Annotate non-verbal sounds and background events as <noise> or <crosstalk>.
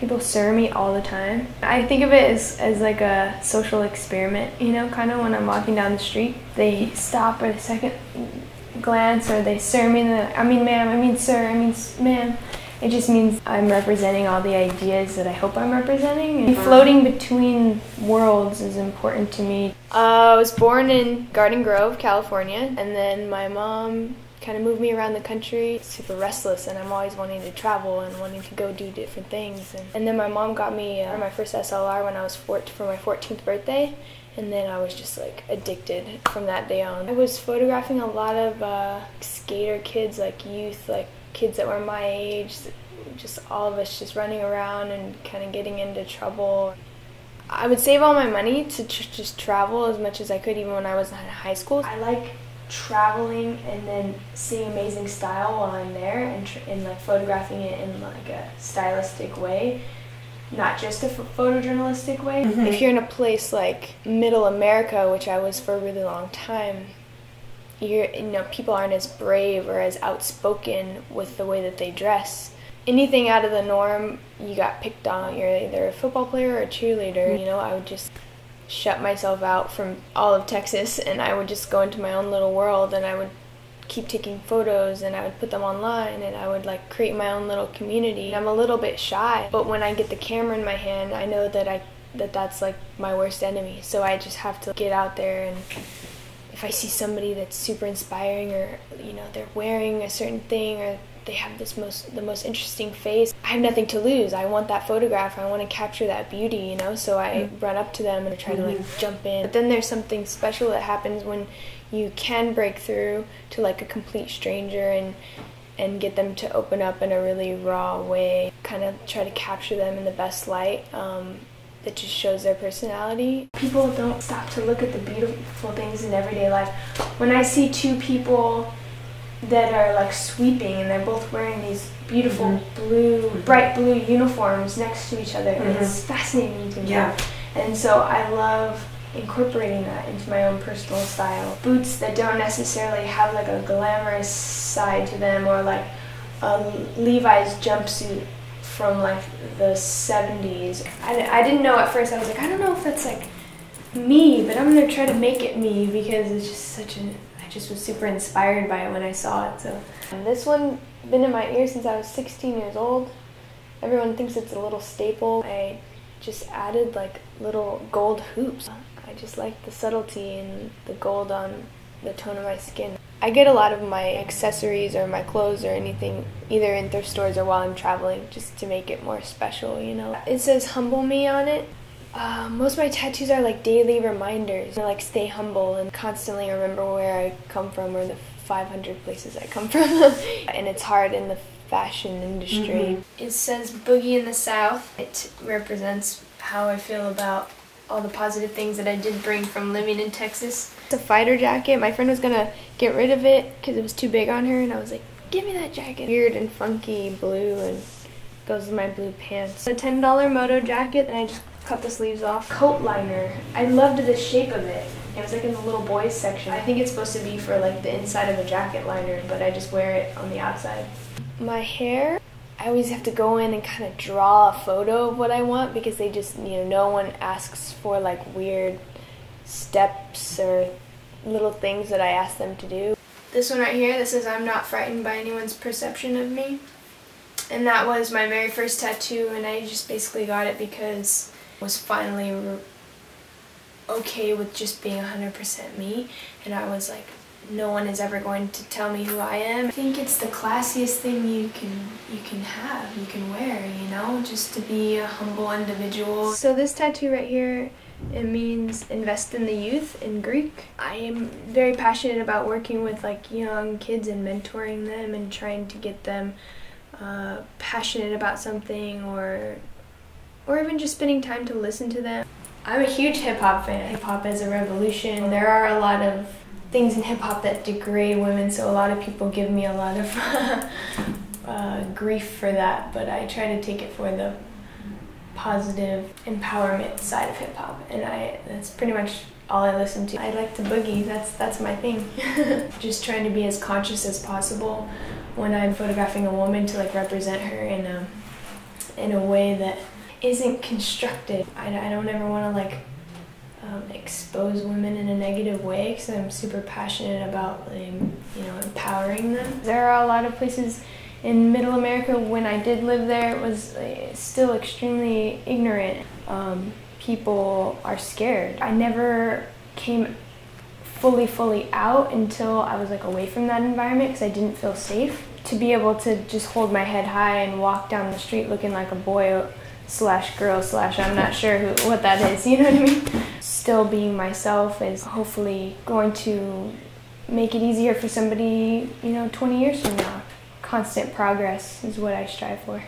People sir me all the time. I think of it as, as like a social experiment, you know, kind of when I'm walking down the street. They stop for a second glance or they sir me, then, I mean, ma'am, I mean, sir, I mean, ma'am. It just means I'm representing all the ideas that I hope I'm representing. And floating between worlds is important to me. Uh, I was born in Garden Grove, California, and then my mom kind of moved me around the country. Super restless, and I'm always wanting to travel and wanting to go do different things. And, and then my mom got me uh, my first SLR when I was four, for my 14th birthday, and then I was just like addicted from that day on. I was photographing a lot of uh, skater kids, like youth, like kids that were my age, just all of us just running around and kind of getting into trouble. I would save all my money to tr- just travel as much as I could, even when I was in high school. I like traveling and then seeing amazing style while I'm there and, tr- and like photographing it in like a stylistic way not just a photojournalistic way. Mm-hmm. If you're in a place like middle America, which I was for a really long time, you're you know people aren't as brave or as outspoken with the way that they dress anything out of the norm you got picked on you're either a football player or a cheerleader you know i would just shut myself out from all of texas and i would just go into my own little world and i would keep taking photos and i would put them online and i would like create my own little community. I'm a little bit shy but when i get the camera in my hand i know that i that that's like my worst enemy. So i just have to get out there and if I see somebody that's super inspiring or you know they're wearing a certain thing or they have this most the most interesting face i have nothing to lose i want that photograph i want to capture that beauty you know so i mm-hmm. run up to them and try to like mm-hmm. jump in but then there's something special that happens when you can break through to like a complete stranger and and get them to open up in a really raw way kind of try to capture them in the best light um, that just shows their personality. People don't stop to look at the beautiful things in everyday life. When I see two people that are like sweeping and they're both wearing these beautiful mm-hmm. blue, mm-hmm. bright blue uniforms next to each other, mm-hmm. it's fascinating to me. Yeah. And so I love incorporating that into my own personal style. Boots that don't necessarily have like a glamorous side to them or like a Levi's jumpsuit from like the 70s. I, I didn't know at first. I was like, I don't know if that's like me, but I'm gonna try to make it me because it's just such a. Just was super inspired by it when I saw it. So this one been in my ear since I was 16 years old. Everyone thinks it's a little staple. I just added like little gold hoops. I just like the subtlety and the gold on the tone of my skin. I get a lot of my accessories or my clothes or anything either in thrift stores or while I'm traveling just to make it more special, you know. It says humble me on it. Uh, most of my tattoos are like daily reminders, know, like stay humble and constantly remember where I come from or the 500 places I come <laughs> from. and it's hard in the fashion industry. Mm-hmm. It says boogie in the south. It represents how I feel about all the positive things that I did bring from living in Texas. It's a fighter jacket. My friend was gonna get rid of it because it was too big on her, and I was like, "Give me that jacket." Weird and funky blue, and goes with my blue pants. A ten dollar moto jacket, and I just cut the sleeves off. Coat liner. I loved the shape of it. It was like in the little boys section. I think it's supposed to be for like the inside of a jacket liner, but I just wear it on the outside. My hair, I always have to go in and kind of draw a photo of what I want because they just, you know, no one asks for like weird steps or little things that I ask them to do. This one right here, this says I'm not frightened by anyone's perception of me. And that was my very first tattoo and I just basically got it because was finally okay with just being 100% me and I was like no one is ever going to tell me who I am. I think it's the classiest thing you can you can have, you can wear, you know, just to be a humble individual. So this tattoo right here, it means invest in the youth in Greek. I am very passionate about working with like young kids and mentoring them and trying to get them uh, passionate about something or or even just spending time to listen to them. I'm a huge hip hop fan. Hip hop is a revolution. There are a lot of things in hip hop that degrade women, so a lot of people give me a lot of <laughs> uh, grief for that, but I try to take it for the positive empowerment side of hip hop, and I that's pretty much all I listen to. I like to boogie. That's that's my thing. <laughs> Just trying to be as conscious as possible when I'm photographing a woman to like represent her in a in a way that isn't constructive. I, I don't ever want to like um, expose women in a negative way because I'm super passionate about um, you know empowering them. There are a lot of places in Middle America. When I did live there, it was uh, still extremely ignorant. Um, people are scared. I never came fully fully out until I was like away from that environment because I didn't feel safe. To be able to just hold my head high and walk down the street looking like a boy slash girl slash I'm not sure who, what that is, <laughs> you know what I mean? Still being myself is hopefully going to make it easier for somebody, you know, 20 years from now. Constant progress is what I strive for.